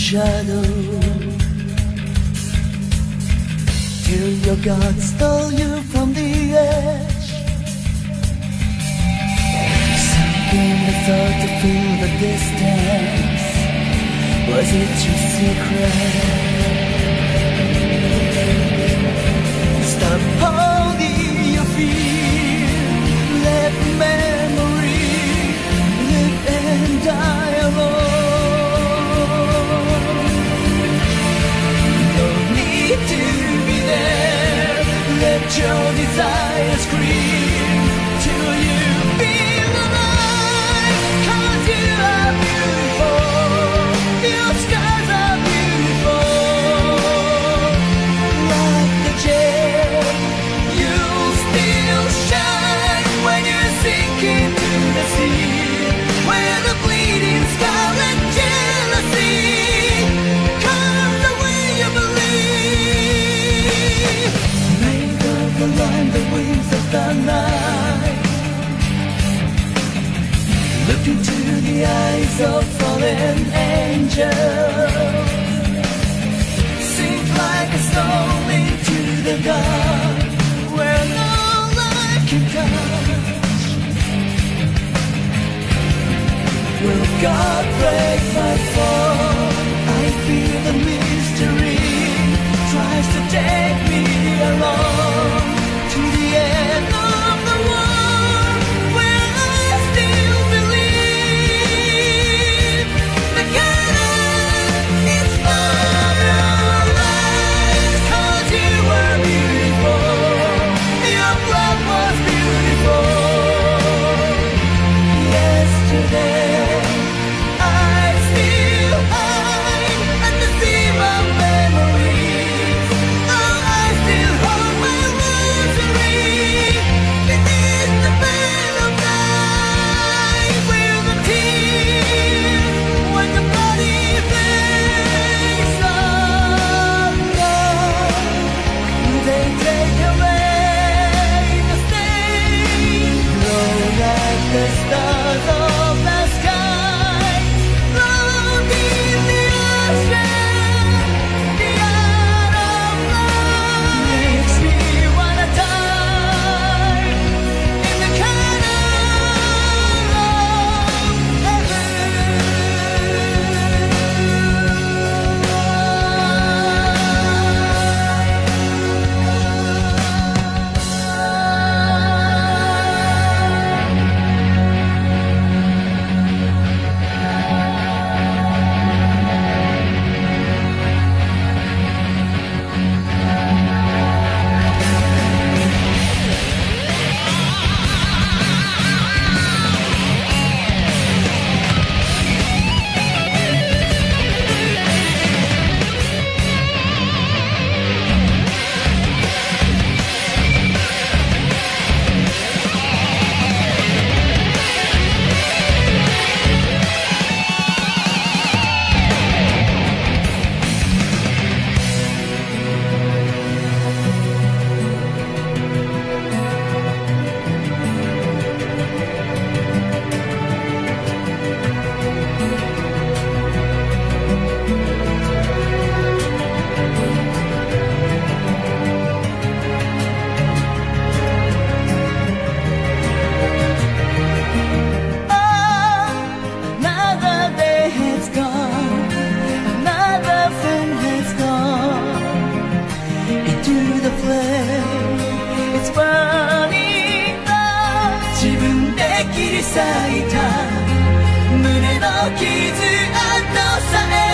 shadow. Till your God stole you from the edge. Something the thought to feel the distance. Was it your secret? Stop holding your fear. Let me of fallen angels Sink like a stone into the dark Where no light can touch. Will God break my fall? I feel the mystery Tries to take me along. 咲いた。胸の傷跡さえ